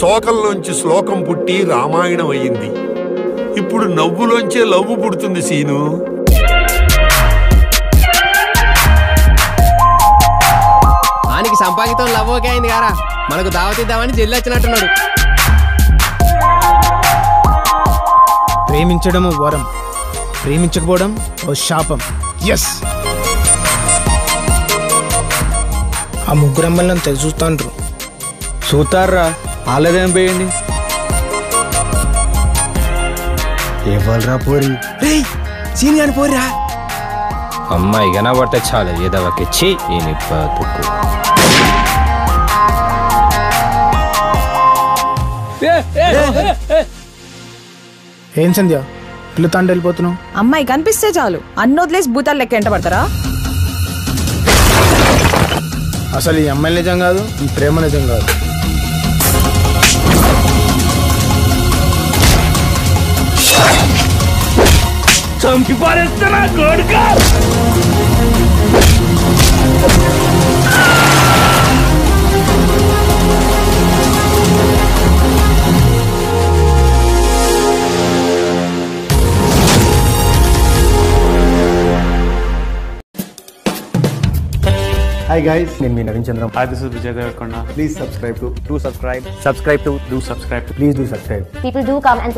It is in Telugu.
శోకంలోంచి శ్లోకం పుట్టి రామాయణం అయ్యింది. ఇప్పుడు నవ్వులోంచే లవ్వు పుడుతుంది సీను. ఆనికి సంపాదితం లవ్ ఓకే అయింది గారా. మనకు దావతిద్దామని జల్లి వచ్చినట్టున్నాడు. ప్రేమించడం వరం. ప్రేమించకపోవడం ఓ శాపం. ఎస్ ఆ ముగ్గురు అమ్మాయిలను తెగ చూస్తాండ్రు. చూతారా వాళ్ళదేం పోయింది? ఇవ్వాలరా పోరి? రేయ్ సీన్ గాని పోర్రా. అమ్మాయి కనబడితే చాలు ఏదవకిచ్చి ఈయన బతుకు ఏం సంధ్య? పిల్లతాండి వెళ్ళిపోతున్నావు? అమ్మాయి కనిపిస్తే చాలు. అన్ని వదిలేసి భూతాలు లెక్క ఎంట పడతారా అసలు ఈ అమ్మాయి నిజం కాదు ఈ ప్రేమ నిజం కాదు. హాయ్ గైస్ నేను మీ Naveen Chandram Hi, this is Vijay Devarkonda. Please subscribe to to subscribe subscribe to Do subscribe to please do subscribe people do come and